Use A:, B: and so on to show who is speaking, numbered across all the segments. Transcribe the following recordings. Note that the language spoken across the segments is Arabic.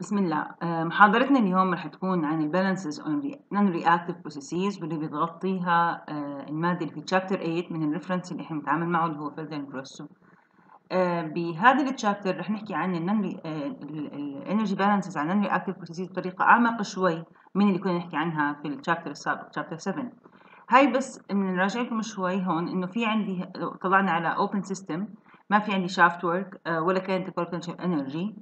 A: بسم الله. آه، محاضرتنا اليوم رح تكون عن ال balances on nonreactive processes واللي بتغطيها آه، المادة اللي في chapter 8 من ال reference اللي إحنا بنتعامل معه اللي هو فيلدر وروسو بهذا ال chapter رح نحكي عن ال energy balances عن nonreactive processes بطريقة أعمق شوي من اللي كنا نحكي عنها في ال chapter السابق chapter 7 هاي بس بنراجع لكم شوي هون إنه في عندي طلعنا على open system ما في عندي shaft work ولا كانت potential energy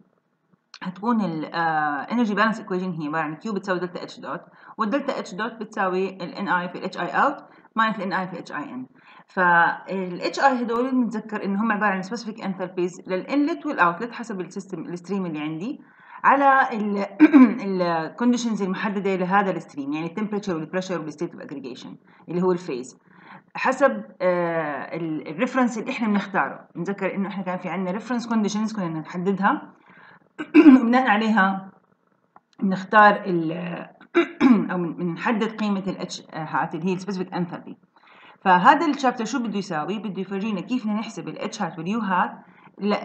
A: هتكون ال energy balance equation هي عبارة عن Q بتساوي delta H dot وال delta H dot بتساوي الان اي في اي اوت ماينس الان اي في اي ان فالاتش اي هدول بنتذكر إن هم عبارة عن specific enthalpies لل inlet وال outlet حسب ال system ال stream اللي عندي على ال conditions المحددة لهذا الستريم يعني التمبريتشر والبريشر والستيت اوف اجريجيشن اللي هو ال phase حسب ال reference اللي إحنا بنختاره. بنتذكر إنه إحنا كان في عندنا reference conditions كنا نحددها. بناء عليها بنختار ال أو بنحدد قيمة الاتش هات اللي هي ال specific enthalpy فهذا ال chapter شو بده يساوي؟ بده يفرجينا كيف بدنا نحسب الاتش هات واليو هات.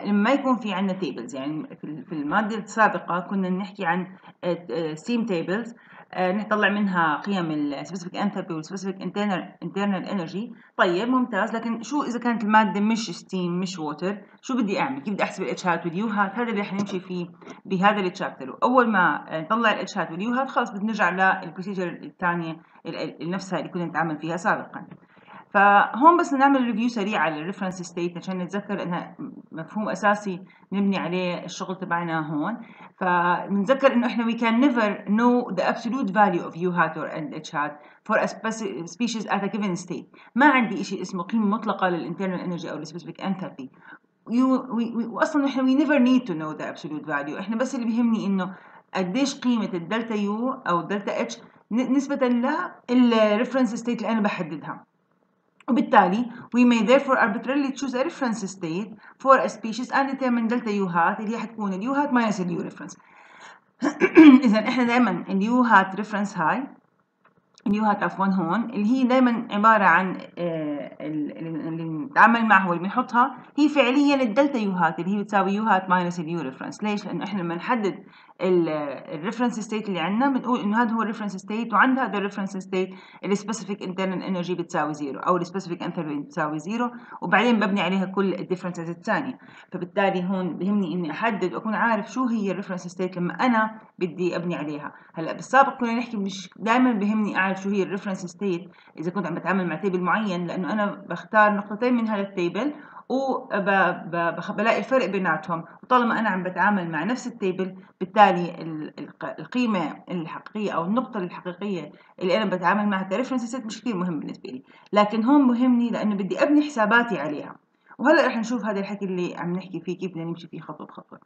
A: لما يكون في عندنا tables يعني في المادة السابقة كنا نحكي عن steam tables نطلع منها قيم ال specific enthalpy وال specific internal energy طيب ممتاز. لكن شو إذا كانت المادة مش steam مش water شو بدي أعمل؟ كيف بدي أحسب الاتش هات واليو هات هذا اللي حنمشي فيه بهذا ال chapter واول ما نطلع الاتش هات واليو هات خلص بنرجع لل procedure الثانية نفسها اللي كنا نتعامل فيها سابقا. فهون بس نعمل review سريع على ال reference state عشان نتذكر انها مفهوم أساسي نبني عليه الشغل تبعنا هون. فبنتذكر إنه إحنا we can never know the absolute value of u hat or h hat for a species at a given state. ما عندي شيء اسمه قيمة مطلقة لل internal energy أو ال specific enthalpy واصلا إحنا we never need to know the absolute value. إحنا بس اللي بيهمني إنه قديش قيمة ال delta U أو ال delta H نسبة لل reference state اللي أنا بحددها. وبالتالي we may therefore arbitrarily choose a reference state for a species and determine delta u hat اللي هي حتكون ال u hat minus ال u reference إذا إحنا دائما ال u hat reference هاي ال u hat of 1 هون اللي هي دائما عبارة عن اللي نتعامل معه واللي بنحطها هي فعليا ال delta u hat اللي هي بتساوي u hat minus ال u reference ليش؟ لأنه إحنا لما نحدد ال reference state اللي عندنا بنقول إنه هذا هو ال reference state وعند هذا ال reference state ال specific internal energy بتساوي zero أو ال specific enthalpy بتساوي zero وبعدين ببني عليها كل ال differences الثانية. فبالتالي هون بهمني إني أحدد وأكون عارف شو هي ال reference state لما أنا بدي أبني عليها. هلأ بالسابق كنا نحكي مش دائما بهمني أعرف شو هي ال reference state إذا كنت عم بتعامل مع table معين لأنه أنا بختار نقطتين من هذا ال table وبلاقي الفرق بيناتهم. وطالما أنا عم بتعامل مع نفس ال table بالتالي القيمة الحقيقية أو النقطة الحقيقية اللي أنا بتعامل معها ك reference state مش كثير مهم بالنسبة لي. لكن هون بهمني لأنه بدي أبني حساباتي عليها. وهلأ رح نشوف هذا الحكي اللي عم نحكي فيه كيف بدنا نمشي فيه خطوة بخطوة.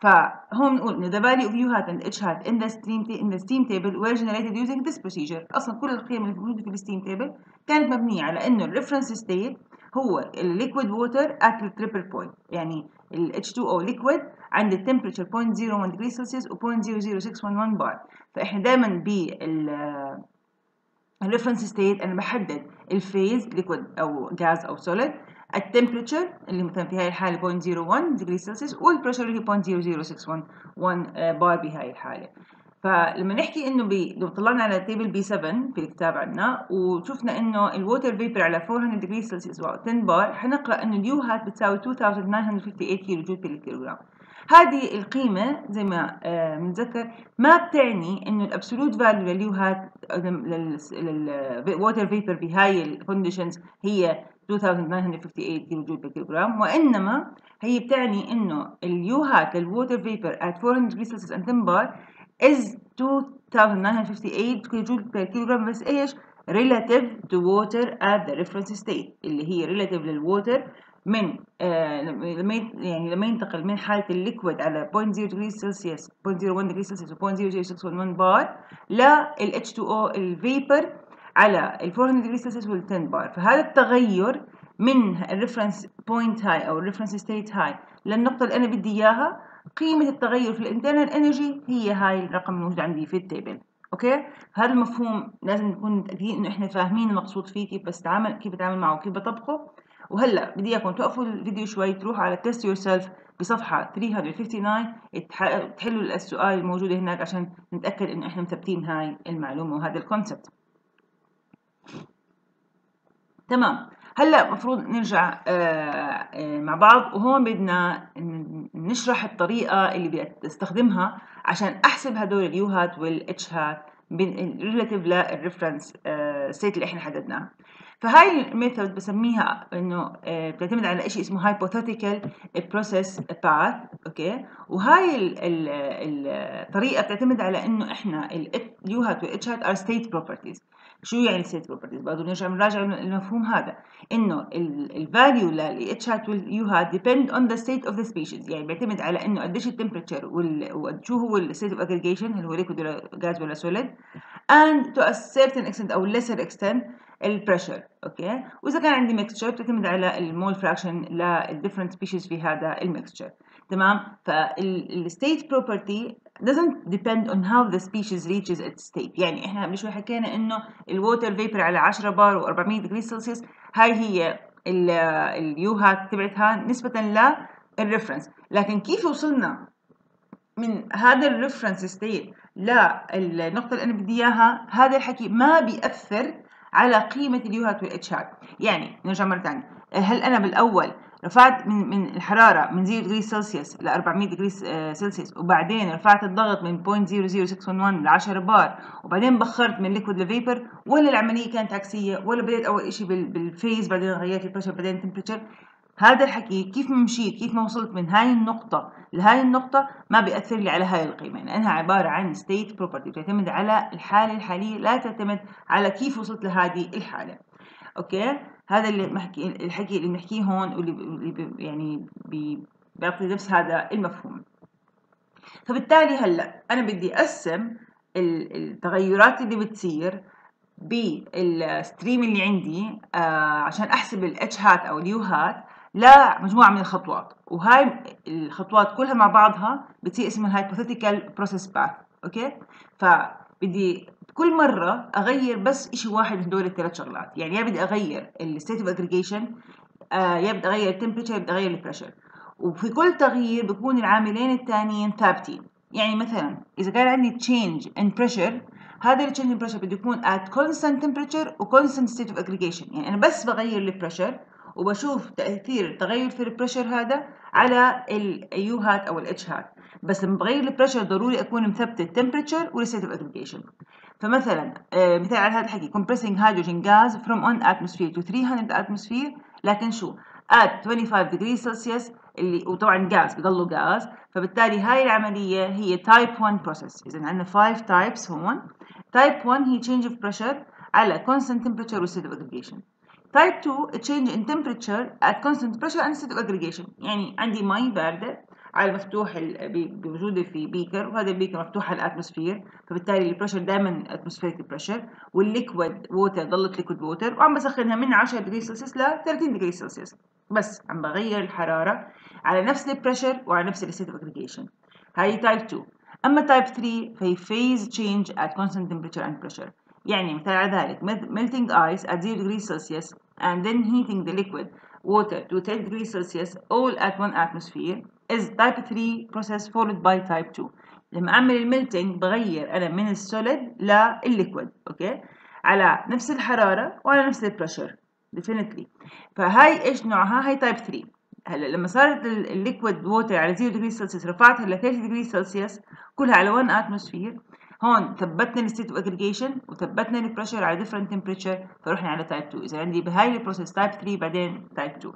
A: فهون بنقول إنه the value of u hat and h hat in the steam in the steam table were generated using this procedure. أصلا كل القيم اللي موجودة في ال steam table كانت مبنية على إنه ال reference state هو ال liquid water at the triple point. يعني ال H2O liquid عند ال temperature 0.01 degree Celsius و 0.00611 بار فإحنا دائما بال ال reference state أنا بحدد ال phase liquid أو غاز أو solid ال temperature اللي مثلا في هاي الحالة 0.01 degree Celsius وال pressure اللي هي 0.00611 بار بهاي الحالة. فلما نحكي إنه B... لو طلعنا على table B7 في الكتاب عندنا وشفنا إنه ال water vapor على 400 degree Celsius و 10 بار حنقرأ إنه ال u hat بتساوي 2958 kilojoule per kilogram هذه القيمة زي ما بنتذكر ما بتعني إنه الابسولوت فاليو لليو هات للووتر فيبر بهاي الكونديشنز هي 2958 kilojoule per kilogram وإنما هي بتعني إنه ال u hat لل water vapor at 400 degree Celsius and 10 bar is 2958 kilo per kilogram بس إيش relative to water at the reference state اللي هي relative لل water من آه لما يعني لما ينتقل من حالة ال liquid على 0.0 degree Celsius 0.01 degree Celsius و 0.00611 بار لل H2O ال vapor على ال 400 degree Celsius وال 10 بار فهذا التغير من ال reference point هاي أو ال reference state هاي للنقطة اللي أنا بدي إياها قيمة التغير في ال internal energy هي هاي الرقم الموجود عندي في ال table okay؟ هذا المفهوم لازم نكون متاكدين إنه إحنا فاهمين المقصود فيه كيف بستعمل كيف بتعامل معه وكيف بطبقه. وهلأ بدي إياكم توقفوا الفيديو شوي تروحوا على test yourself بصفحة 359 تحلوا السؤال الموجود هناك عشان نتأكد إنه إحنا مثبتين هاي المعلومة وهذا ال concept. تمام. هلأ المفروض نرجع آه مع بعض وهون بدنا نشرح الطريقة اللي بستخدمها عشان أحسب هدول ال u hat وال h hat relative لل reference state اللي إحنا حددناها. فهاي ال method بسميها إنه بتعتمد على شيء اسمه hypothetical process path okay وهاي الطريقة بتعتمد على إنه إحنا ال u hat وال h hat are state properties شو يعني state properties برضه نرجع نراجع المفهوم هذا. إنه ال value لل h hat وال u hat depend on the state of the species. يعني بيعتمد على إنه قديش ال temperature وشو هو ال state of aggregation اللي هو liquid ولا غاز ولا solid. And to a certain extent أو lesser extent ال pressure okay وإذا كان عندي mixture بتعتمد على ال mole fraction لل different species في هذا ال mixture تمام؟ فال state property doesn't depend on how the species reaches its state. يعني إحنا قبل شوي حكينا إنه ال water vapor على 10 بار و400 degree Celsius هاي هي ال u hat تبعتها نسبة لل reference لكن كيف وصلنا من هذا ال reference state للنقطة اللي أنا بدي إياها؟ هذا الحكي ما بيأثر على قيمة اليوهات والاتشات يعني نرجع مرة ثانية هل أنا بالأول رفعت من من الحرارة من 0 degree Celsius ل 400 degree Celsius وبعدين رفعت الضغط من 0.00611 ل 10 بار وبعدين بخرت من liquid ل vapor ولا العملية كانت عكسية ولا بديت أول شيء بال phase بعدين غيرت ال pressure بعدين ال temperature هذا الحكي كيف ما مشيت كيف ما وصلت من هاي النقطة لهاي النقطة ما بيأثر لي على هاي القيمة. لأنها عبارة عن state property بتعتمد على الحالة الحالية لا تعتمد على كيف وصلت لهذه الحالة. okay؟ هذا اللي محكي الحكي اللي بنحكيه هون واللي يعني بيعطي نفس هذا المفهوم. فبالتالي هلأ أنا بدي أقسم التغيرات اللي بتصير بال stream اللي عندي آه عشان أحسب الإتش هات أو اليو هات لمجموعه من الخطوات. وهاي الخطوات كلها مع بعضها بتصير اسمها ال hypothetical process path okay؟ فبدي كل مرة أغير بس إشي واحد من هدول الثلاث شغلات، يعني يا بدي أغير ال state of aggregation يا بدي أغير ال temperature بدي أغير ال pressure، وفي كل تغيير بكون العاملين الثانيين ثابتين، يعني مثلا إذا كان عندي change in pressure هذا ال change in pressure بده يكون at constant temperature و constant state of aggregation. يعني أنا بس بغير ال pressure وبشوف تأثير التغير في ال pressure هذا على ال U hat أو الاتش هات. بس لما بغير ال pressure ضروري أكون مثبت ال temperature وال state of aggregation. فمثلا آه مثال على هذا الحكي compressing hydrogen gas from 1 atmosphere to 300 atmosphere لكن شو at 25 degree celsius اللي وطبعا غاز بضلوا غاز فبالتالي هاي العملية هي type 1 process إذا عندنا 5 types هون type 1 هي change of pressure على constant temperature و state of aggregation type 2 change in temperature at constant pressure and state of aggregation يعني عندي مي باردة على مفتوح موجودة في بيكر وهذا البيكر مفتوح على ال atmosphere فبالتالي ال pressure دائما atmospheric pressure وال liquid water ضلت liquid water وعم بسخنها من 10 degree Celsius ل 30 degree Celsius بس عم بغير الحرارة على نفس ال pressure وعلى نفس ال state of aggregation. هاي type 2 أما type 3 فهي phase change at constant temperature and pressure. يعني مثال على ذلك melting ice at 0 degrees Celsius and then heating the liquid water to 10 degrees Celsius all at 1 atmosphere. Is type 3 process followed by type 2 لما أعمل ال melting بغير أنا من ال solid لل liquid okay؟ على نفس الحرارة وعلى نفس ال pressure definitely. فهاي إيش نوعها؟ هاي type 3 هلا لما صارت ال liquid water على 0 degree Celsius رفعتها ل 30 degree Celsius كلها على 1 atmosphere هون ثبتنا ال state of aggregation وثبتنا ال pressure على different temperature فرحنا على type 2 إذا عندي بهاي ال process type 3 بعدين type 2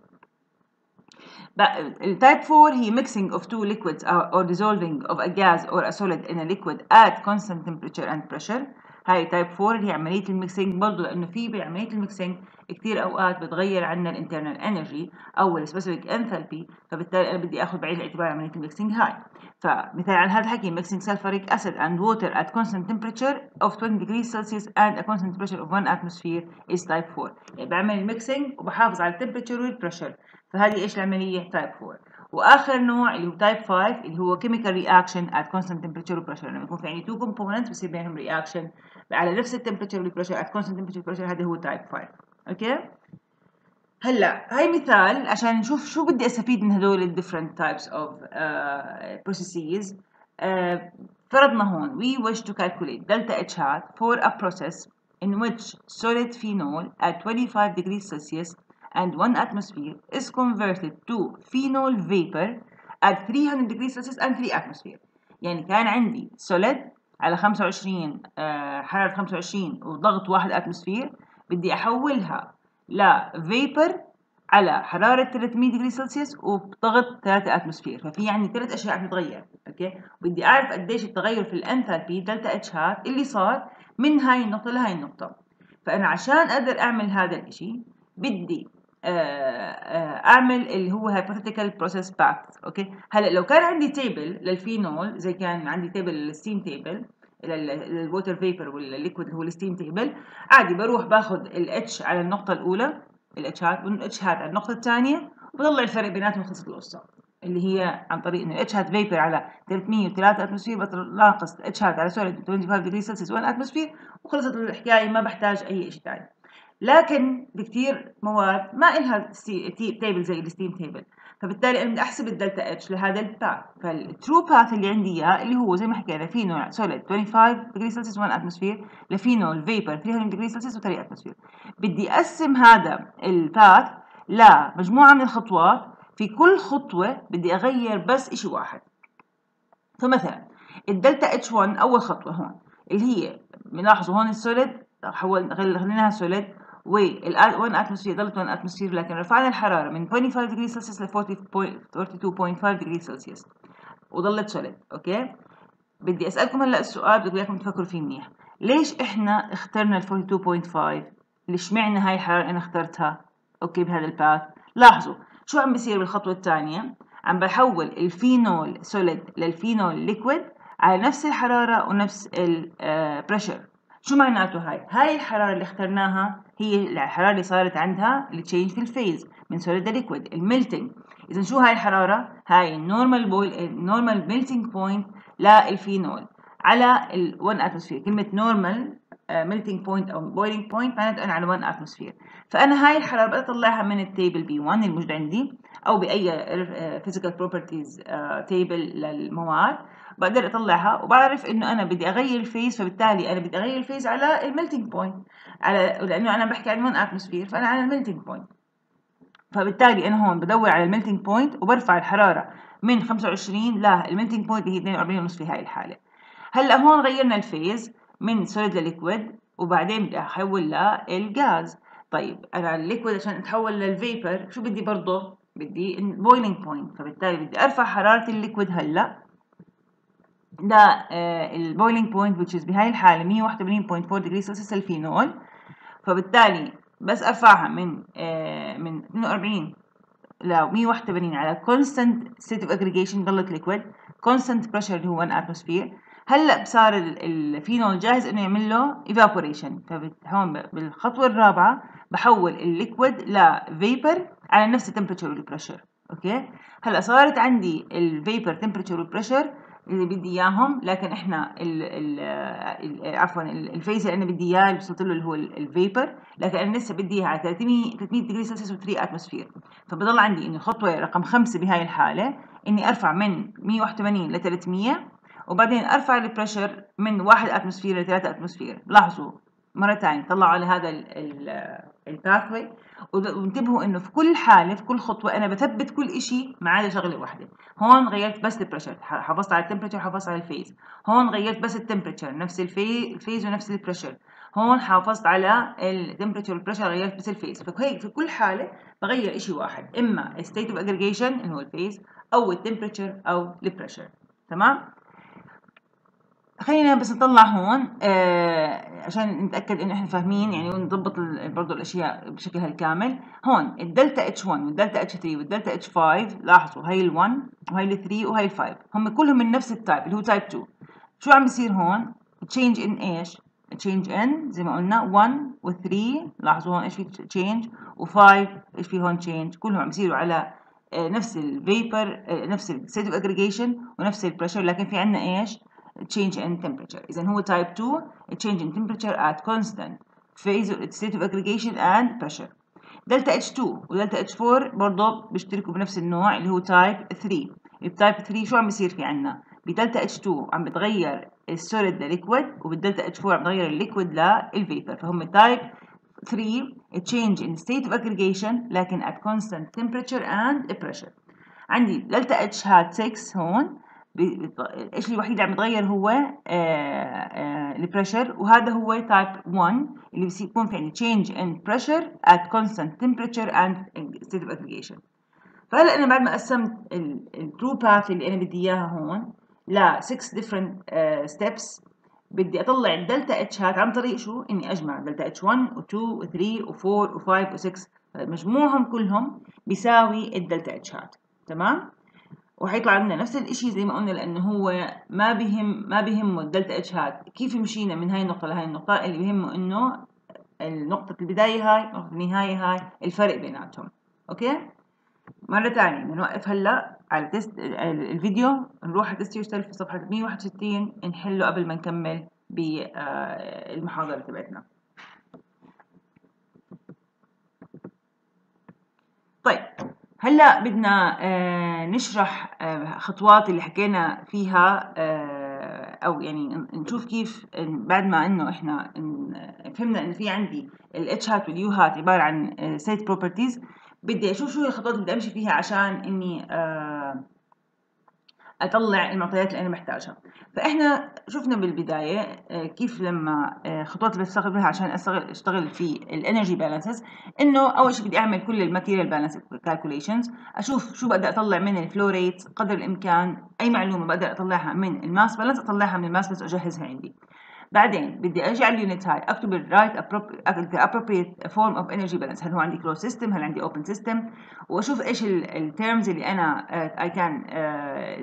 A: But uh, type 4 هي mixing of two liquids uh, or dissolving of a gas or a solid in a liquid at constant temperature and pressure. type 4 اللي هي عملية ال mixing برضه لأنه في بعمليه ال mixing كثير أوقات بتغير عنا ال internal energy أو ال specific enthalpy فبالتالي أنا بدي آخذ بعين الاعتبار عملية ال mixing هاي. فمثال على هذا الحكي mixing sulfuric acid and water at constant temperature of 20 degrees Celsius and a constant pressure of 1 atmosphere is type 4 يعني بعمل ال mixing وبحافظ على ال temperature وال pressure فهذه إيش العملية type 4 وآخر نوع اللي هو type 5 اللي هو chemical reaction at constant temperature و pressure لما يكون في عندي two components بصير بينهم reaction على نفس ال temperature وال pressure at constant temperature و pressure هذا هو type 5 okay هلأ هاي مثال عشان نشوف شو بدي أستفيد من هذول ال different types of processes فرضنا هون we wish to calculate delta H hat for a process in which solid phenol at 25 degrees celsius and 1 atmosphere is converted to phenol vapor at 300 degrees Celsius and 3 atmosphere. يعني كان عندي solid على 25 uh, حرارة 25 وضغط 1 atmosphere بدي أحولها ل vapor على حرارة 300 degree Celsius وبضغط 3 atmosphere ففي عندي ثلاث أشياء بتتغير okay؟ بدي أعرف قديش التغير في ال enthalpy delta H hat اللي صار من هاي النقطة لهاي النقطة. فأنا عشان أقدر أعمل هذا الإشي بدي أعمل اللي هو hypothetical process path okay؟ هلأ لو كان عندي table لل phenol زي كان عندي table لل steam table لل water vapor وال liquid اللي هو ال steam table عادي بروح باخذ ال H على النقطة الأولى الاتش هات والاتش هات على النقطة الثانية وبطلع الفرق بيناتهم خلصت القصة اللي هي عن طريق إنه ال H hat vapor على 300 و 3 atmosphere بناقص الاتش هات على solid 25 degree Celsius 1 atmosphere وخلصت الحكاية ما بحتاج أي شيء ثاني لكن بكثير مواد ما إلها table زي ال steam table فبالتالي أنا بدي أحسب ال delta H لهذا ال path فال true path اللي عندي إياه اللي هو زي ما حكينا phenol solid 25 degree Celsius 1 atmosphere ل phenol vapor 300 degree Celsius و 3 atmosphere بدي أقسم هذا ال path لمجموعه من الخطوات. في كل خطوة بدي أغير بس شيء واحد. فمثلا ال delta H 1 أول خطوة هون اللي هي بنلاحظوا هون ال solid حول خليناها solid وال 1 atmosphere ضلت 1 atmosphere لكن رفعنا الحراره من 25 degree Celsius ل 42.5 degree Celsius وضلت solid okay؟ بدي أسألكم هلأ السؤال بدي اياكم تفكروا فيه منيح. ليش إحنا اخترنا ال 42.5 ليش معنى هاي الحرارة أنا اخترتها؟ okay بهذا ال path لاحظوا شو عم بيصير بالخطوة الثانية؟ عم بحول ال phenol solid لل phenol liquid على نفس الحرارة ونفس ال pressure شو معناته هاي؟ هاي الحرارة اللي اخترناها هي الحرارة اللي صارت عندها ال change في ال phase من solid ل liquid ال melting إذا شو هاي الحرارة؟ هاي ال normal boil ال normal melting point للفينول على ال 1 atmosphere كلمة normal melting point أو boiling point معناته أنا على 1 atmosphere فأنا هاي الحرارة بقدر أطلعها من ال table B 1 الموجود عندي أو بأي physical properties table للمواد. بقدر أطلعها وبعرف إنه أنا بدي أغير ال phase فبالتالي أنا بدي أغير ال phase على ال melting point على لأنه أنا بحكي عن 1 atmosphere فأنا على ال melting point فبالتالي أنا هون بدور على ال melting point وبرفع الحرارة من 25 لل melting point اللي هي 42 ونص في هاي الحالة. هلأ هون غيرنا ال phase من solid ل liquid وبعدين بدي أحول للغاز طيب أنا ال liquid عشان أتحول لل vapor شو بدي برضه؟ بدي boiling point فبالتالي بدي أرفع حرارة ال liquid هلأ. لل boiling point which is بهاي الحالة 181.4 degree Celsius الفينول. فبالتالي بس أرفعها من آه من 42 ل 181 على constant state of aggregation ضلت liquid constant pressure اللي هو 1 atmosphere. هلأ صار الفينول جاهز إنه يعمل له evaporation. فهون بالخطوة الرابعة بحول ال liquid ل vapor على نفس ال temperature وال pressure أوكي؟ هلأ صارت عندي ال vapor temperature وال pressure اللي بدي إياهم لكن إحنا ال ال عفوا ال phase اللي أنا بدي اياه اللي وصلت له اللي هو ال vapor لكن أنا لسه بدي إياها على 300 300 degree Celsius و3 atmosphere فبضل عندي انه خطوة رقم خمسة بهاي الحالة إني أرفع من 181 ل 300 وبعدين أرفع ال pressure من 1 atmosphere ل 3 atmosphere لاحظوا مرة ثانية طلعوا على هذا ال pathway وانتبهوا إنه في كل حالة في كل خطوة أنا بثبت كل إشي ما عدا شغلة واحدة. هون غيرت بس ال pressure حافظت على ال temperature حافظت على ال phase هون غيرت بس ال temperature نفس ال phase ونفس ال pressure هون حافظت على ال temperature وال pressure غيرت بس ال phase فهيك في كل حالة بغير إشي واحد. إما state of aggregation اللي هو ال phase أو ال temperature أو ال pressure تمام؟ خلينا بس نطلع هون آه عشان نتأكد إنه إحنا فاهمين يعني ونضبط برضه الأشياء بشكلها الكامل هون ال delta H 1 وال delta H 3 وال delta H 5 لاحظوا هاي ال1 وهي ال 3 وهي ال 5 هم كلهم من نفس ال type اللي هو type 2 شو عم بيصير هون؟ change in إيش؟ change in زي ما قلنا 1 و3 لاحظوا هون إيش في change و5 إيش في هون change كلهم عم بيصيروا على آه نفس ال vapor آه نفس ال state of aggregation ونفس ال pressure لكن في عندنا إيش؟ Change in temperature. إذا هو type 2 change in temperature at constant. Phase state of aggregation and pressure. delta H 2 و delta H 4 برضه بيشتركوا بنفس النوع اللي هو type 3 ال type 3 شو عم بيصير في عنا؟ ب delta H 2 عم بتغير ال solid ل liquid وبال delta H 4 عم بتغير ال liquid لل vapor فهم type 3 change in state of aggregation لكن at constant temperature and pressure. عندي delta H هاد 6 هون. الشيء الوحيد اللي عم يتغير هو ال pressure وهذا هو type 1 اللي بيكون في عندي change in pressure at constant temperature and state of aggregation فهلا أنا بعد ما قسمت ال true path اللي أنا بدي إياها هون ل 6 different uh, steps بدي أطلع ال delta H hat عن طريق شو؟ إني أجمع delta H 1 و2 و3 و4 و5 و6 مجموعهم كلهم بيساوي ال delta H hat تمام؟ وحيطلع عندنا نفس الإشي زي ما قلنا لأنه هو ما بهم ما بهمه ال delta H hat كيف مشينا من هاي النقطة لهاي النقطة؟ اللي بهمه إنه نقطه البداية هاي نقطة النهاية هاي الفرق بيناتهم. okay؟ مرة ثانية بنوقف هلأ على تست الفيديو. نروح على تست يورسيلف في صفحة 161 نحله قبل ما نكمل بالمحاضرة تبعتنا. طيب. هلا بدنا آه نشرح آه خطوات اللي حكينا فيها آه أو يعني نشوف كيف بعد ما إنه إحنا فهمنا انه في عندي الاتش هات واليو هات عبارة عن state properties بدي أشوف شو الخطوات اللي بدي أمشي فيها عشان إني أطلع المعطيات اللي أنا محتاجها. فإحنا شفنا بالبداية كيف لما خطوات اللي بستخدمها عشان أشتغل في ال energy balances إنه أول شيء بدي أعمل كل ال material balance calculations أشوف شو بقدر أطلع من ال flow rate قدر الإمكان أي معلومة بقدر أطلعها من ال mass balance أطلعها من ال mass balance وأجهزها عندي. بعدين بدي أجي على ال unit هاي أكتب ال right appropriate form of energy balance هل هو عندي closed system هل عندي open system وأشوف إيش ال terms اللي أنا I can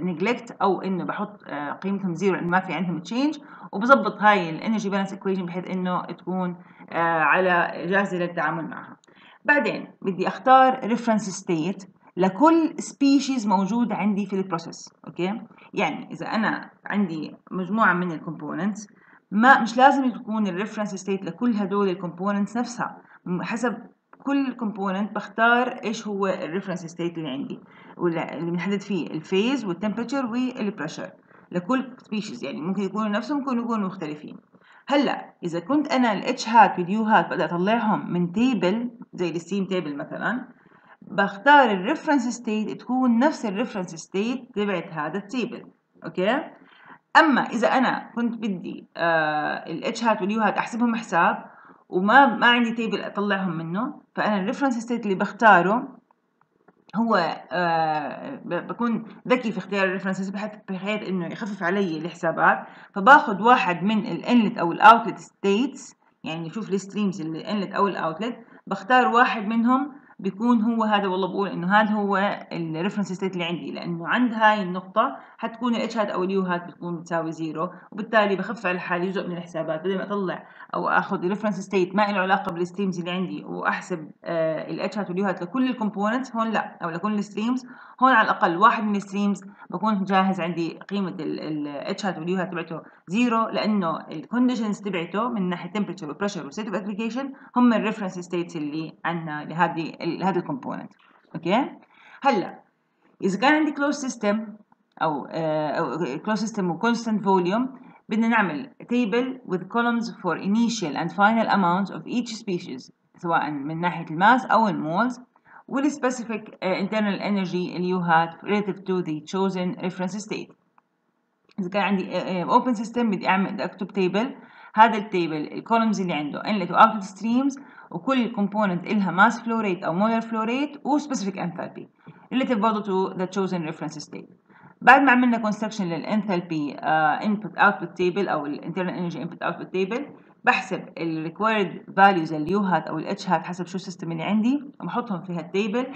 A: neglect أو إنه بحط uh, قيمتهم زيرو لأنه ما في عندهم change وبظبط هاي ال energy balance equation بحيث إنه تكون uh, على جاهزة للتعامل معها. بعدين بدي أختار reference state لكل species موجود عندي في ال process okay؟ يعني إذا أنا عندي مجموعة من ال components ما مش لازم تكون ال reference state لكل هدول ال components نفسها. حسب كل component بختار إيش هو ال reference state اللي عندي واللي بنحدد فيه ال phase وال temperature وال pressure لكل species يعني ممكن يكونوا نفسهم ممكن يكونوا مختلفين. هلأ إذا كنت أنا الاتش هات واليو هات بقدر أطلعهم من table زي ال steam table مثلا بختار ال reference state تكون نفس ال reference state تبعت هذا ال table okay؟ أما إذا أنا كنت بدي الاتش هات واليو هات أحسبهم حساب وما ما عندي table أطلعهم منه فأنا ال reference state اللي بختاره هو آه بكون ذكي في اختيار ال references بحيث بحيث إنه يخفف علي الحسابات. فباخذ واحد من ال inlet أو ال outlet states يعني نشوف ال streams ال inlet أو ال outlet بختار واحد منهم بيكون هو هذا والله بقول إنه هذا هو ال reference state اللي عندي لأنه عند هاي النقطة حتكون الاتش هات أو ال U hat بتكون بتساوي زيرو وبالتالي بخفف على حالي جزء من الحسابات. بدل ما أطلع أو آخذ ال reference state ما له علاقة بال streams اللي عندي وأحسب آه الاتش هات واليو هات لكل ال components هون لا أو لكل ال streams هون على الأقل واحد من ال streams بكون جاهز عندي قيمة الاتش هات واليو هات تبعته zero لأنه ال conditions تبعته من ناحية temperature و pressure و state of aggregation هم ال reference states اللي عندنا لهذه لهذا ال component okay هلأ اذا كان عندي closed system أو closed system و constant volume بدنا نعمل table with columns for initial and final amounts of each species سواء من ناحية ال mass أو ال moles uh, internal energy اللي you had relative to the chosen reference state. إذا كان عندي uh, open system بدي أعمل بدي أكتب table هذا ال table ال columns اللي عنده inlet و outlet streams وكل component إلها mass flow rate أو molar flow rate و specific enthalpy relative برضه to the chosen reference state. بعد ما عملنا construction لل enthalpy input output table أو ال internal energy input output table بحسب ال required values ال U hat أو ال H hat حسب شو ال system اللي عندي وبحطهم في هال table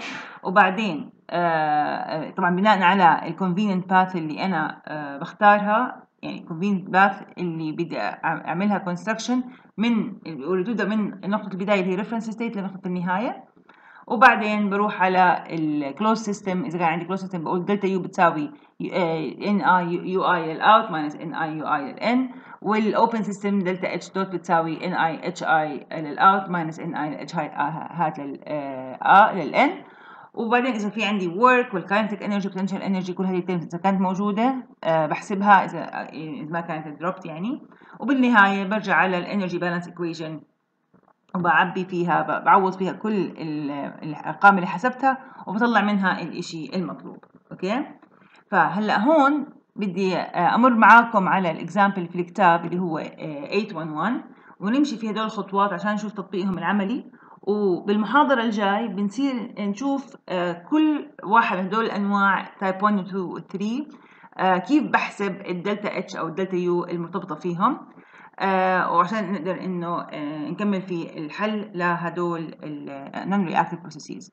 A: وبعدين آه طبعا بناء على ال convenient path اللي أنا آه بختارها يعني convenient باث اللي بدي أعملها construction من وتبدا من نقطة البداية اللي هي reference state لنقطة النهاية. وبعدين بروح على ال closed system إذا كان عندي closed system بقول delta U بتساوي ni Ui لل out minus ni Ui لل in وال open system delta H dot بتساوي ni Hi لل out minus ni H hat لل in وبعدين إذا في عندي work وال kinetic energy potential energy كل هذه ال terms إذا كانت موجودة أه بحسبها إذا إذا ما كانت dropped يعني. وبالنهاية برجع على ال energy balance equation وبعبي فيها بعوض فيها كل الأرقام اللي حسبتها وبطلع منها الإشي المطلوب okay؟ فهلأ هون بدي أمر معاكم على ال example في الكتاب اللي هو 811 ونمشي في هدول الخطوات عشان نشوف تطبيقهم العملي. وبالمحاضرة الجاي بنصير نشوف كل واحد من هدول الأنواع type 1 و 2 و 3 كيف بحسب ال delta H أو ال delta U المرتبطة فيهم. وعشان نقدر إنه نكمل في الحل لهدول ال nonreactive processes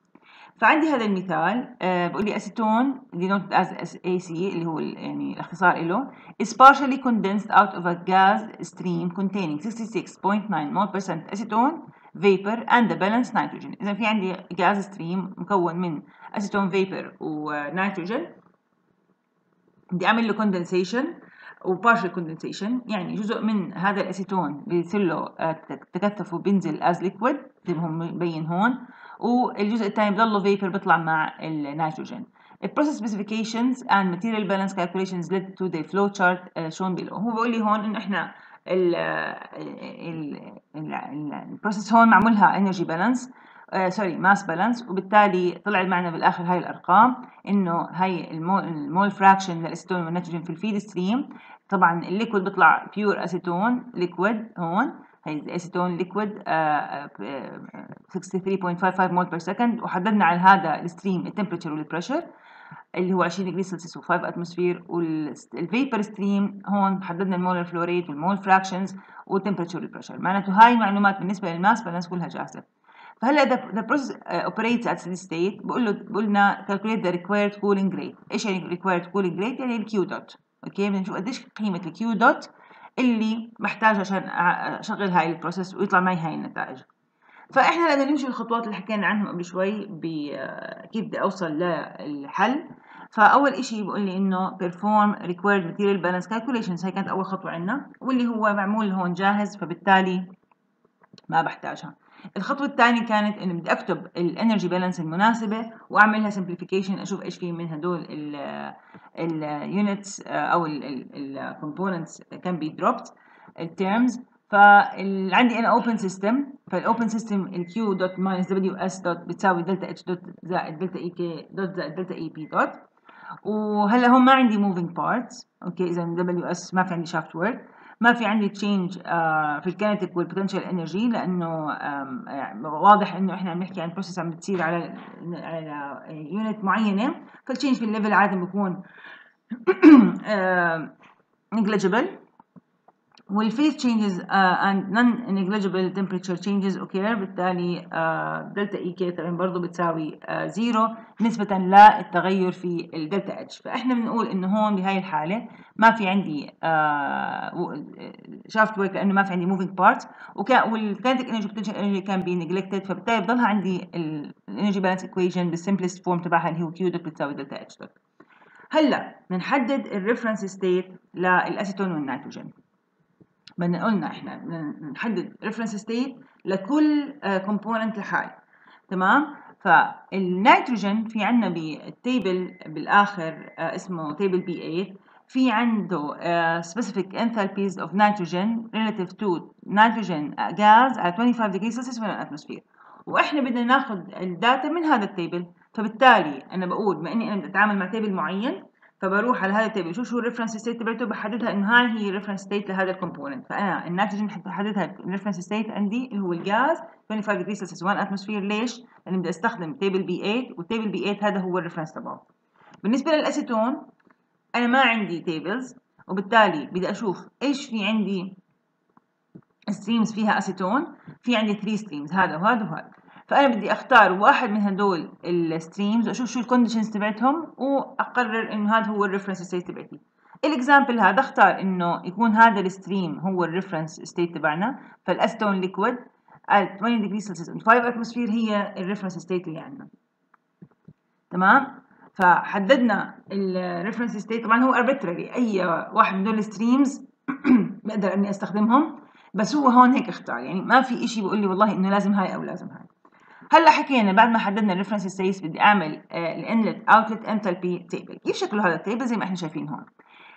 A: فعندي هذا المثال بقول لي acetone denoted as AC اللي هو يعني الاختصار له is partially condensed out of a gas stream containing 66.9 mole percent acetone vapor and the balanced nitrogen. إذا في عندي gas stream مكون من acetone vapor و nitrogen بدي أعمل له condensation. و partial condensation يعني جزء من هذا الأسيتون بيصير له تكثف وبينزل as liquid زي ما هو مبين هون. والجزء الثاني بضله vapor بيطلع مع ال nitrogen ال process and material balance calculations led to the flow chart uh, shown below. هو بيقول لي هون إنه إحنا ال process هون معمولها energy balance sorry mass balance وبالتالي طلعت معنا بالآخر هاي الأرقام إنه هاي ال mole fraction لل acetone وال nitrogen في ال feed stream. طبعا ال liquid بيطلع pure acetone liquid هون. هي acetone liquid 63.55 mole per second وحددنا على هذا ال stream ال temperature وال pressure اللي هو 20 degree Celsius و5 atmosphere وال vapor stream هون حددنا ال molar flow rate وال mole fractions وال temperature وال pressure معناته هاي المعلومات بالنسبة لل mass balance كلها جاهزة. فهلا process uh, operates at steady state بقول له بقول لنا calculate the required cooling rate. إيش يعني required cooling rate يعني ال Q dot okay؟ بدنا نشوف قديش قيمة ال Q dot اللي بحتاجها عشان أشغل هاي ال process ويطلع معي هاي النتائج. فإحنا بدنا نمشي الخطوات اللي حكينا عنهم قبل شوي كيف بدي أوصل للحل. فأول إشي بقول لي إنه perform required material balance calculations. هي كانت أول خطوة عندنا واللي هو معمول هون جاهز فبالتالي ما بحتاجها. الخطوة الثانية كانت انه بدي أكتب ال energy balance المناسبة وأعملها simplification أشوف إيش في من هدول ال units أو ال components can be dropped ال terms فعندي أنا open system فال open system ال Q dot minus Ws dot بتساوي delta H dot زائد delta Ek dot زائد delta Ep dot وهلا هون ما عندي moving parts okay إذا دبليو اس ما في عندي shaft work ما في عندي change في ال kinetic وال potential energy لأنه واضح إنه إحنا عم نحكي عن process عم بتصير على على unit معينة. فال change في ال level عاده بيكون negligible وال phase changes uh, and non-negligible temperature changes occur بالتالي uh, delta Ek طبعا برضه بتساوي zero uh, نسبة للتغير في ال delta H فإحنا بنقول إنه هون بهاي الحالة ما في عندي shaft work لأنه ما في عندي moving parts. وال kinetic energy potential energy can be neglected. فبالتالي بضلها عندي الانرجي بالانس ايكويشن بالسمبلست فورم تبعها اللي هو Q dot بتساوي delta H dot هلأ بنحدد ال reference state لل acetone وال nitrogen. بدنا قلنا إحنا نحدد reference state لكل component لحال تمام؟ فالنيتروجين في عندنا بال table بالآخر اسمه table B 8 في عنده uh, specific enthalpies of nitrogen relative to nitrogen gas at 25 degrees Celsius من ال atmosphere وإحنا بدنا ناخذ ال data من هذا ال table فبالتالي أنا بقول بما اني أنا بدي أتعامل مع table معين فبروح على هذا ال table شو شو ال reference state تبعته؟ بحددها انه هاي هي ال reference state لهذا ال component. فأنا النيتروجين بحددها ال reference state عندي اللي هو الغاز 25 degree Celsius 1 atmosphere ليش؟ لأني بدي أستخدم table B8 وال table B8 هذا هو ال reference تبعه. بالنسبة للأسيتون أنا ما عندي tables وبالتالي بدي أشوف إيش في عندي streams فيها أسيتون. في عندي 3 streams هذا وهذا وهذا. فأنا بدي أختار واحد من هدول ال streams وأشوف شو ال conditions تبعتهم وأقرر إنه هذا هو ال reference state تبعتي. ال example هذا أختار إنه يكون هذا ال stream هو ال reference state تبعنا. فالاسيتون liquid at 20 degrees Celsius and 5 atmosphere هي ال reference state اللي عندنا تمام؟ فحددنا ال reference state طبعا هو arbitrary. أي واحد من دول ال streams بقدر إني أستخدمهم. بس هو هون هيك أختار. يعني ما في إشي بيقول لي والله إنه لازم هاي أو لازم هاي. هلا حكينا بعد ما حددنا ال reference states بدي أعمل ال inlet outlet enthalpy table كيف شكله هذا ال table زي ما إحنا شايفين هون.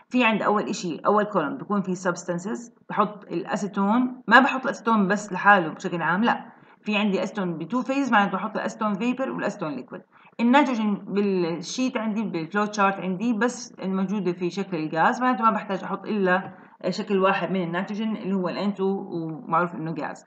A: في عند أول إشي أول column بيكون فيه substances بحط الاسيتون ما بحط الاسيتون بس لحاله بشكل عام لا. في عندي اسيتون ب two phase معناته بحط الاسيتون vapor والاسيتون liquid النيتروجين بال sheet عندي بال flow chart عندي بس الموجودة في شكل الغاز معناته ما بحتاج أحط إلا شكل واحد من النيتروجين اللي هو ال N2 ومعروف إنه غاز.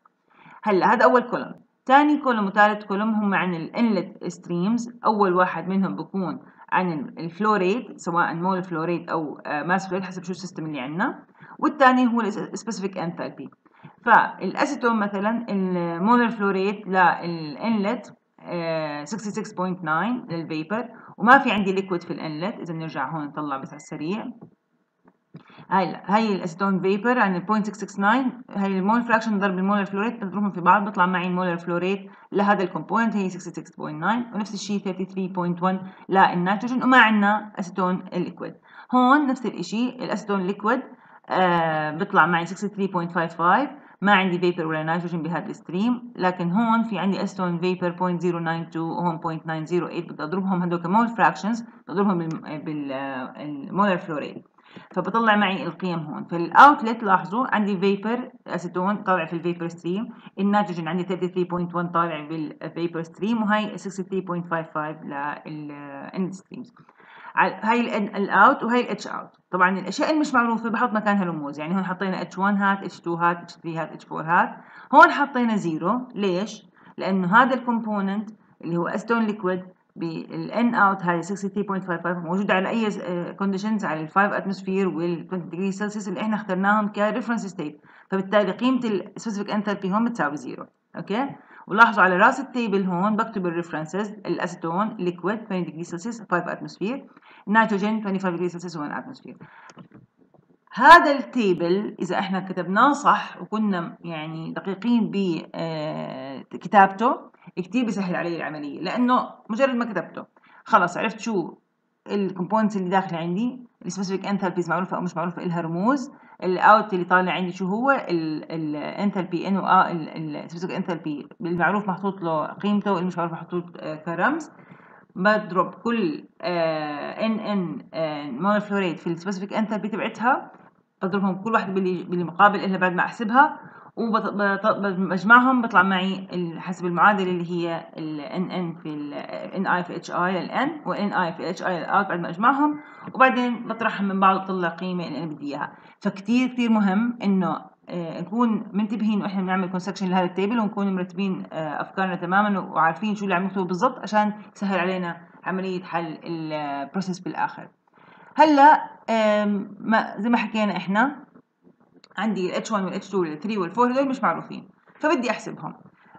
A: هلا هذا أول column ثاني column وثالث column هم عن ال inlet streams أول واحد منهم بكون عن الفلوريت سواء مول فلوريت أو ماس فلوريت حسب شو ال system اللي عندنا. والثاني هو ال specific enthalpy فالأسيتون مثلا المولر فلوريت للإنلت 66.9 للفيبر. وما في عندي liquid في ال inlet إذا نرجع هون نطلع بس على السريع. هاي هاي الأسيتون vapor عن 0.669 هاي ال mole fraction ضرب ال molar flow rate بضربهم في بعض بيطلع معي ال molar flow rate لهذا ال component هي 66.9 ونفس الشيء 33.1 للنيتروجين وما عندنا أسيتون liquid هون نفس الشيء الأسيتون liquid آه بيطلع معي 63.55 ما عندي vapor ولا نيتروجين بهذا ال stream لكن هون في عندي أسيتون vapor 0.092 وهون 0.908 بدي أضربهم هدول ك mole fractions بدي أضربهم بال molar flow rate فبطلع معي القيم هون. في ال outlet لاحظوا عندي vapor اسيتون طالع في ال vapor stream النيتروجين عندي 33.1 طالع بال vapor ستريم وهي 63.55 لل end streams هاي ال out وهي الاتش اوت طبعا الأشياء اللي مش معروفة بحط مكانها رموز. يعني هون حطينا اتش 1 هات اتش 2 هات اتش 3 هات اتش 4 هات هون حطينا zero ليش؟ لأنه هذا ال component اللي هو أسيتون liquid بال N out هاي 63.55 موجود على أي conditions على ال 5 atmosphere وال 20 degree Celsius اللي إحنا اخترناهم ك reference state فبالتالي قيمة ال specific enthalpy هون بتساوي zero okay؟ ولاحظوا على راس ال table هون بكتب ال references الاسيتون liquid 20 degree Celsius 5 atmosphere النيتروجين 25 degree Celsius 1 atmosphere هذا ال table إذا إحنا كتبناه صح وكنا يعني دقيقين بكتابته كتير بيسهل علي العملية لأنه مجرد ما كتبته خلص عرفت شو ال components اللي داخله عندي ال specific enthalpies معروفة أو مش معروفة لها رموز ال out اللي طالع عندي شو هو ال enthalpy in أو ال specific enthalpy المعروف محطوط له قيمته واللي مش معروف محطوط كرمز. بضرب كل ان ان mole flow rate في ال specific enthalpy تبعتها بضربهم كل باللي بالمقابل إلها بعد ما أحسبها وبجمعهم بطلع معي حسب المعادلة اللي هي ال NN في ال NI في HI لل in و NI في HI لل out بعد ما أجمعهم وبعدين بطرحهم من بعض وبطلع قيمة اللي أنا بدي إياها. فكتير كتير مهم إنه نكون منتبهين وإحنا بنعمل construction لهذا ال table ونكون مرتبين أفكارنا تماما وعارفين شو اللي عم نكتبه بالضبط عشان يسهل علينا عملية حل ال process بالآخر. هلا زي ما حكينا إحنا عندي ال H1 وال H2 وال 3 وال 4 هدول مش معروفين فبدي أحسبهم.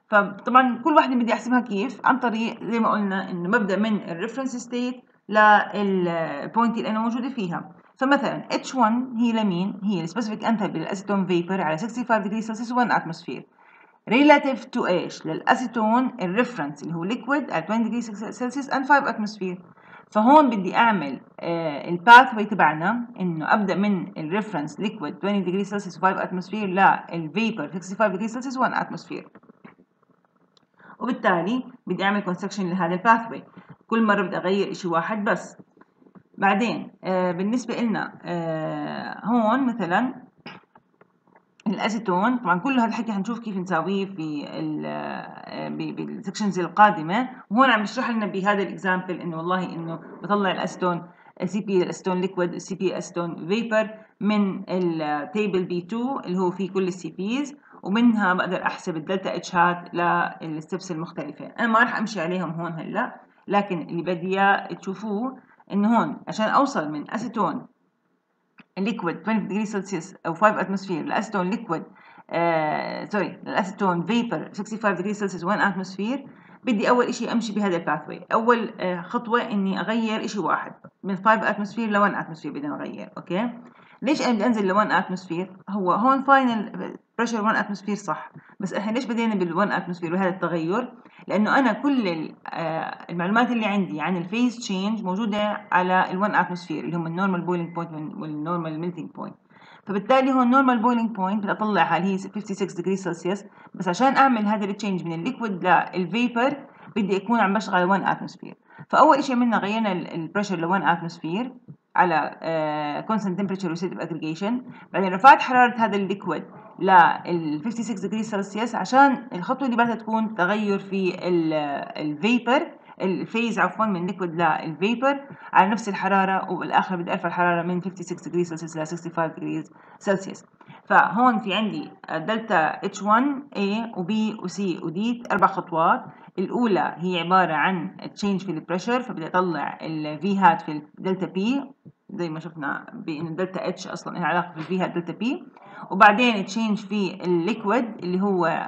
A: فطبعا كل واحدة بدي أحسبها كيف؟ عن طريق زي ما قلنا إنه ببدا من ال reference state لل point اللي أنا موجودة فيها. فمثلا H1 هي لمين؟ هي ال specific enthalpy للاسيتون vapor على 65 degree Celsius 1 atmosphere relative to إيش؟ للاسيتون ال reference اللي هو liquid على 20 degree Celsius and 5 atmosphere فهون بدي أعمل آه ال pathway تبعنا إنه أبدأ من ال reference liquid 20 degree Celsius 5 atmosphere لل vapor 65 degree Celsius 1 atmosphere وبالتالي بدي أعمل construction لهذا ال pathway كل مرة بدي أغير شيء واحد بس. بعدين آه بالنسبة لنا آه هون مثلا الأسيتون. طبعا كل هذا الحكي حنشوف كيف نساويه في بال sections القادمة. وهون عم يشرح لنا بهذا ال example إنه والله إنه بطلع الأسيتون Cp الأسيتون liquid Cp أسيتون vapor من ال table B2 اللي هو فيه كل ال Cps ومنها بقدر أحسب ال delta H hat لل steps المختلفة. أنا ما راح أمشي عليهم هون هلأ لكن اللي بدي إياه تشوفوه إنه هون عشان أوصل من أسيتون liquid 20 degree Celsius أو 5 atmosphere لاسيتون liquid sorry ل acetone vapor 65 degree Celsius 1 atmosphere بدي أول شيء أمشي بهذا ال pathway أول uh, خطوة إني أغير شيء واحد. من 5 atmosphere ل 1 atmosphere بدنا نغير okay ليش أنا بدي أنزل ل 1 atmosphere هو هون final pressure 1 atmosphere صح بس إحنا ليش بدينا بال1 atmosphere وهذا التغير؟ لأنه أنا كل المعلومات اللي عندي عن ال phase change موجودة على ال1 atmosphere اللي هم ال normal boiling point وال normal melting point فبالتالي هون normal boiling point بدي اطلع هل هي 56 degree Celsius بس عشان أعمل هذا ال change من ال liquid لل vapor بدي أكون عم بشتغل على 1 atmosphere فأول شيء عملنا غيرنا ال pressure ل 1 atmosphere على constant temperature state of aggregation بعدين رفعت حرارة هذا ال liquid لل 56 degree Celsius عشان الخطوة اللي بعدها تكون تغير في ال vapor ال phase عفوا من liquid لل vapor على نفس الحرارة وبالآخر بدي أرفع الحرارة من 56 degree Celsius ل 65 degree Celsius فهون في عندي delta H1 A و B و C و D أربع خطوات. الأولى هي عبارة عن change في ال pressure فبدي أطلع ال V hat في ال delta P زي ما شفنا بإن ال delta H أصلا لها علاقة بال V hat delta P وبعدين change في ال liquid اللي هو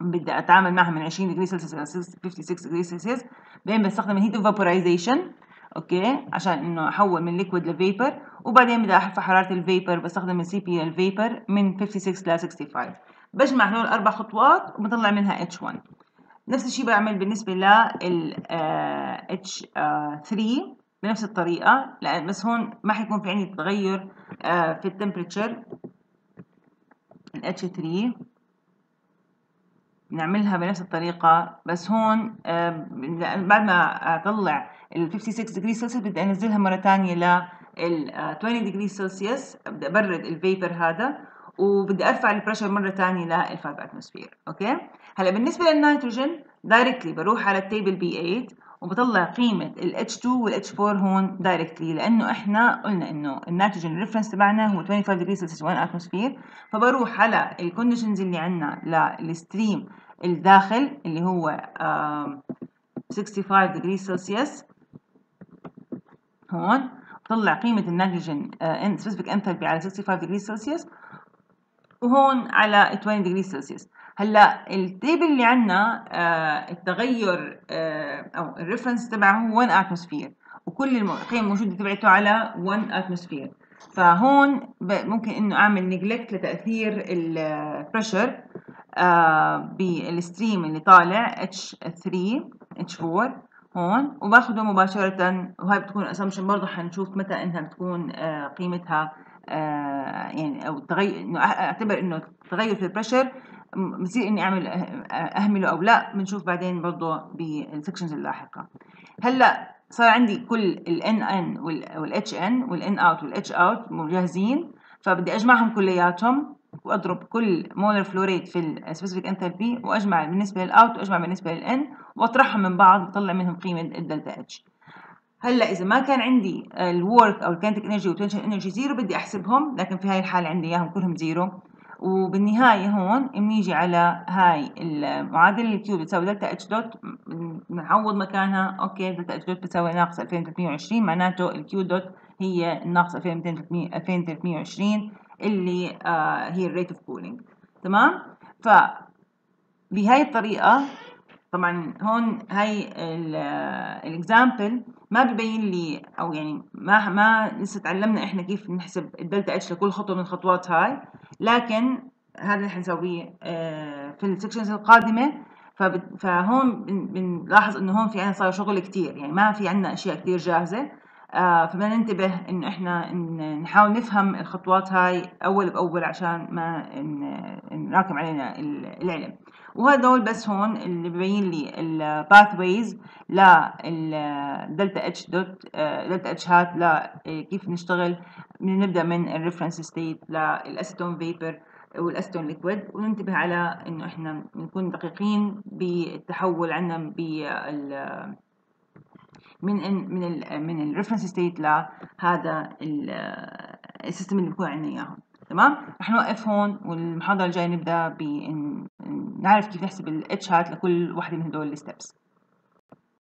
A: بدي أتعامل معها من 20 degree Celsius ل 56 degree Celsius بعدين بستخدم ال heat of vaporization okay عشان إنه أحول من liquid ل vapor وبعدين بدي ارفع حرارة ال vapor بستخدم ال Cp لل vapor من 56 ل 65 بجمع هدول الأربع خطوات وبطلع منها H1 نفس الشيء بعمل بالنسبة لل H3 بنفس الطريقة لأن بس هون ما حيكون في عندي تغير في ال temperature ال H3 نعملها بنفس الطريقة بس هون بعد ما أطلع ال 56 degree Celsius بدي أنزلها مرة تانية لل 20 degree Celsius بدي أبرد ال vapor هذا. وبدي أرفع ال pressure مرة تانية لل 5 atmosphere okay؟ هلأ بالنسبة للنيتروجين directly بروح على ال table B 8 وبطلع قيمة ال H2 وال H4 هون directly لأنه إحنا قلنا إنه النيتروجين ال reference تبعنا هو 25 degree Celsius 1 atmosphere فبروح على ال conditions اللي عندنا لل stream الداخل اللي هو 65 degree Celsius هون بطلع قيمة النيتروجين ال specific enthalpy على 65 degree Celsius وهون على 20 degree Celsius. هلأ ال table اللي عندنا آه التغير آه أو ال reference تبعه هو 1 atmosphere وكل القيم الموجودة تبعته على 1 atmosphere فهون ممكن إنه أعمل neglect لتأثير ال pressure آه بال stream اللي طالع H3 H4 هون. وباخده مباشرة وهي بتكون assumption برضه حنشوف متى إنها بتكون آه قيمتها يعني أو تغير إنه أعتبر إنه تغير في ال pressure بصير إني أعمل أهمله أو لا بنشوف بعدين برضه بال sections اللاحقة. هلأ صار عندي كل ال N in وال H in وال N out وال H out مجهزين فبدي أجمعهم كلياتهم وأضرب كل molar flow rate في ال specific enthalpy وأجمع بالنسبة لل out وأجمع بالنسبة لل in وأطرحهم من بعض بطلع منهم قيمة ال delta H هلأ إذا ما كان عندي ال work أو ال kinetic energy وال potential energy zero بدي أحسبهم لكن في هاي الحالة عندي إياهم كلهم zero وبالنهاية هون بنيجي على هاي المعادلة ال Q بتساوي delta H dot بنعوض مكانها. okay delta H dot بتساوي ناقص 2320 معناته ال Q dot هي ناقص 2320 اللي آه هي ال rate of cooling تمام؟ ف بهاي الطريقة طبعا هون هاي ال example ما ببين لي أو يعني ما ما لسه تعلمنا إحنا كيف نحسب ال delta H لكل خطوة من الخطوات هاي. لكن هذا اللي حنسويه في ال sections القادمة. فهون بنلاحظ إنه هون في عندنا صار شغل كتير. يعني ما في عندنا أشياء كتير جاهزة. فبدنا ننتبه انه إحنا نحاول نفهم الخطوات هاي أول بأول عشان ما تتراكم علينا العلم. وهدول بس هون اللي ببين لي ال pathways لل delta H dot delta H hat لكيف نشتغل. نبدأ من ال reference state لل acetone vapor وال acetone liquid وننتبه على إنه إحنا نكون دقيقين بالتحول عندنا بال من من ال من ال reference state لهذا ال system اللي بيكون عندنا اياه تمام؟ رح نوقف هون والمحاضرة الجاية نبدأ ب نعرف كيف نحسب الاتش هات لكل وحده من هدول ال steps